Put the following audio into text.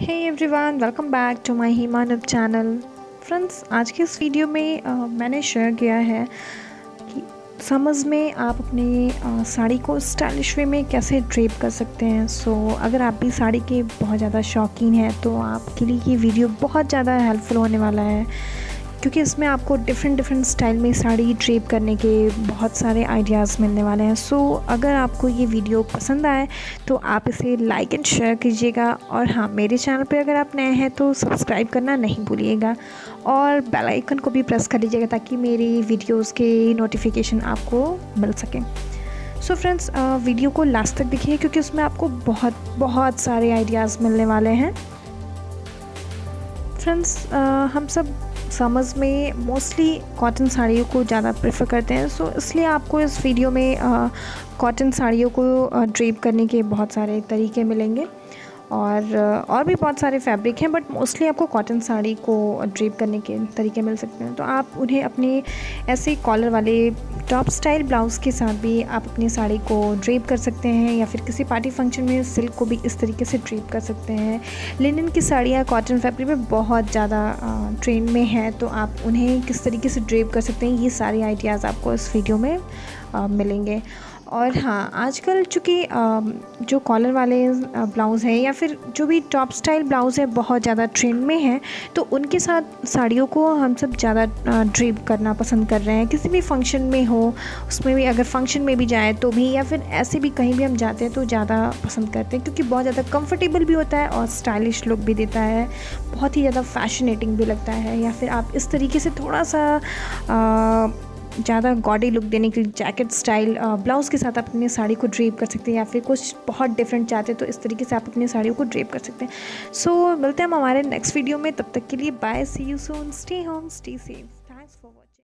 Hey everyone welcome back to my Himanav channel friends आज के इस वीडियो में आ, मैंने शेयर किया है कि समझ में आप अपने आ, साड़ी को स्टाइलिश वे में कैसे ड्रेप कर सकते हैं। सो so, अगर आप भी साड़ी के बहुत ज़्यादा शौकीन हैं तो आपके लिए ये वीडियो बहुत ज़्यादा हेल्पफुल होने वाला है। क्योंकि इसमें आपको डिफरेंट डिफरेंट स्टाइल में साड़ी ड्रेप करने के बहुत सारे आइडियाज़ मिलने वाले हैं। सो so, अगर आपको ये वीडियो पसंद आए तो आप इसे लाइक एंड शेयर कीजिएगा। और हाँ मेरे चैनल पे अगर आप नए हैं तो सब्सक्राइब करना नहीं भूलिएगा। और बेल आइकन को भी प्रेस कर लीजिएगा ताकि मेरी वीडियोज़ के नोटिफिकेशन आपको मिल सकें। सो फ्रेंड्स वीडियो को लास्ट तक देखिए क्योंकि उसमें आपको बहुत बहुत सारे आइडियाज़ मिलने वाले हैं। फ्रेंड्स हम सब समर्स में मोस्टली कॉटन साड़ियों को ज़्यादा प्रेफर करते हैं। सो इसलिए आपको इस वीडियो में कॉटन साड़ियों को ड्रेप करने के बहुत सारे तरीके मिलेंगे। और और भी बहुत सारे फैब्रिक हैं बट मोस्टली आपको कॉटन साड़ी को ड्रेप करने के तरीके मिल सकते हैं। तो आप उन्हें अपने ऐसे कॉलर वाले टॉप स्टाइल ब्लाउज़ के साथ भी आप अपनी साड़ी को ड्रेप कर सकते हैं या फिर किसी पार्टी फ़ंक्शन में सिल्क को भी इस तरीके से ड्रेप कर सकते हैं। लिनन की साड़ियाँ कॉटन फैब्रिक में बहुत ज़्यादा ट्रेंड में हैं तो आप उन्हें किस तरीके से ड्रेप कर सकते हैं ये सारे आइडियाज़ आपको इस वीडियो में आ, मिलेंगे। और हाँ आजकल चूँकि जो कॉलर वाले ब्लाउज़ हैं या फिर जो भी टॉप स्टाइल ब्लाउज़ है बहुत ज़्यादा ट्रेंड में है तो उनके साथ साड़ियों को हम सब ज़्यादा ड्रीप करना पसंद कर रहे हैं। किसी भी फ़ंक्शन में हो उसमें भी अगर फ़ंक्शन में भी जाए तो भी या फिर ऐसे भी कहीं भी हम जाते हैं तो ज़्यादा पसंद करते हैं क्योंकि बहुत ज़्यादा कम्फर्टेबल भी होता है और स्टाइलिश लुक भी देता है। बहुत ही ज़्यादा फैशनेटिंग भी लगता है या फिर आप इस तरीके से थोड़ा सा आ, ज़्यादा गॉडी लुक देने के लिए जैकेट स्टाइल ब्लाउज़ के साथ आप अपनी साड़ी को ड्रेप कर सकते हैं या फिर कुछ बहुत डिफरेंट चाहते हैं तो इस तरीके से आप अपनी साड़ियों को ड्रेप कर सकते हैं। सो so, मिलते हैं हम हमारे नेक्स्ट वीडियो में तब तक के लिए bye see you soon stay home stay safe